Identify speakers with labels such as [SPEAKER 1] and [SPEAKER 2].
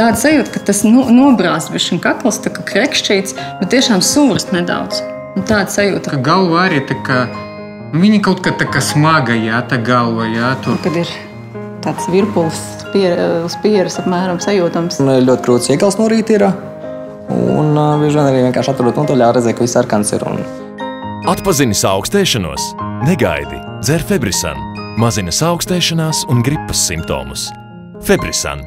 [SPEAKER 1] tāda sajūta, ka tas nu, no, nobrāzt bišķiņ kakls, tā kā krekšķīts, bet tiešām sūrst nedaudz. Un tāda sajūta.
[SPEAKER 2] Ka galva arī tā kā, viņa kaut kā tā kā smaga, jā, tā galva, jā, tur.
[SPEAKER 1] Kad ir tāds virpulis pier, uz pieres apmēram sajūtams.
[SPEAKER 3] Un eh, ļoti grūts iegals no rīta ir. Un uh, bieži vien arī vienkārši atrod notoļā redzēt, ka viss sarkans ir. Un...
[SPEAKER 4] Atpazini saaugstēšanos, negaidi, dzer Febrisan, mazina saaugstēšanās un gripas simptomus. Febrisan